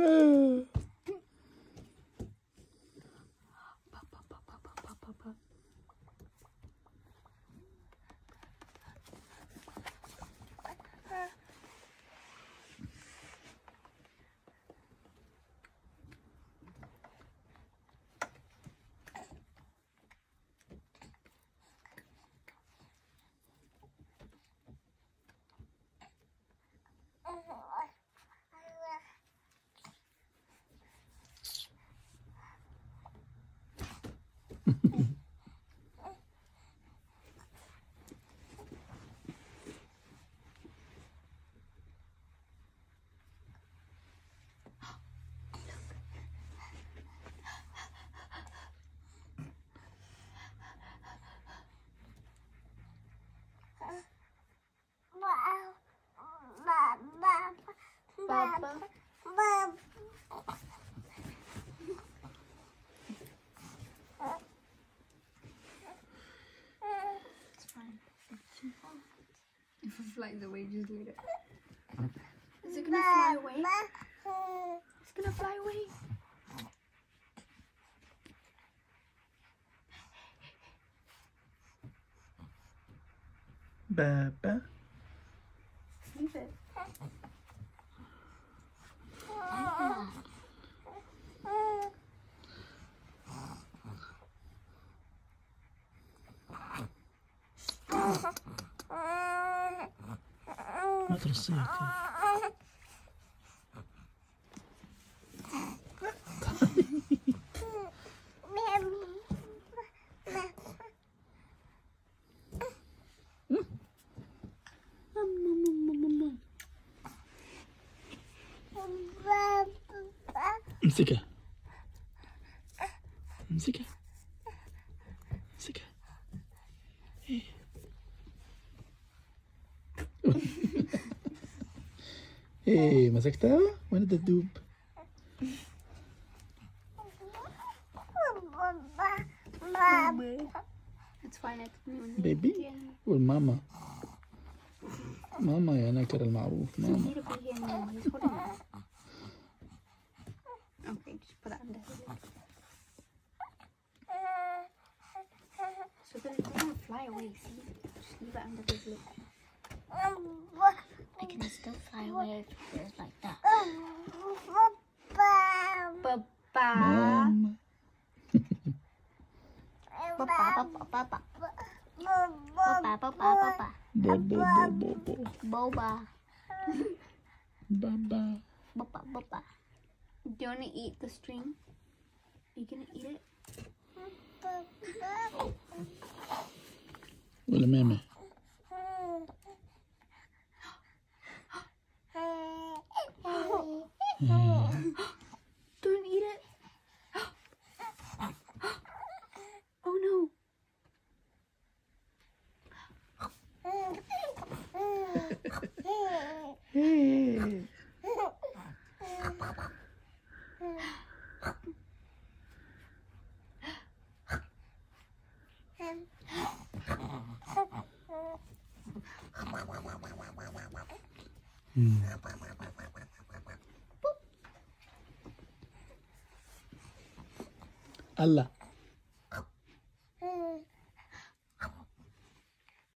Fine. If it flies away, just leave it. Is it gonna fly away? It's gonna fly away. Baba. Leave it. ما ترصيها كيف امسكها امسكها امسكها ايه مسكتها وين الدبدوب It's fine. It's بيبي والماما ماما يا نكر المعروف So ماما need to be here now. He's holding it. Okay, just put it under his leg. So then it doesn't fly away, see? Just leave it under his leg. can still fly away if it like that. Ba ba. Ba ba ba ba ba. Boba, boba, boba. Boba, boba, boba. Do you want to eat the string? Are you going to eat it? Hola, meme. Oh. Don't eat it. Oh no. mm. الله.